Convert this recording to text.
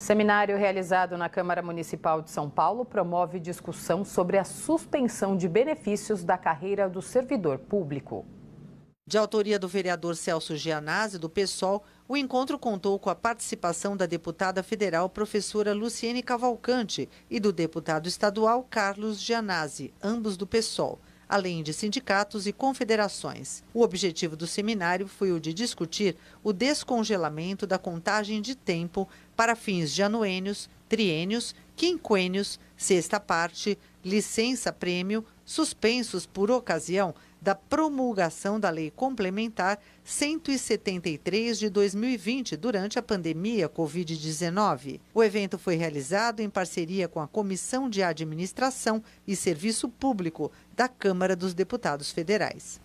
Seminário realizado na Câmara Municipal de São Paulo promove discussão sobre a suspensão de benefícios da carreira do servidor público. De autoria do vereador Celso Gianazzi, do PSOL, o encontro contou com a participação da deputada federal professora Luciene Cavalcante e do deputado estadual Carlos Gianazzi, ambos do PSOL além de sindicatos e confederações. O objetivo do seminário foi o de discutir o descongelamento da contagem de tempo para fins de anuênios, triênios, quinquênios, sexta parte, licença-prêmio, suspensos por ocasião da promulgação da Lei Complementar 173 de 2020 durante a pandemia Covid-19. O evento foi realizado em parceria com a Comissão de Administração e Serviço Público da Câmara dos Deputados Federais.